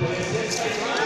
Você está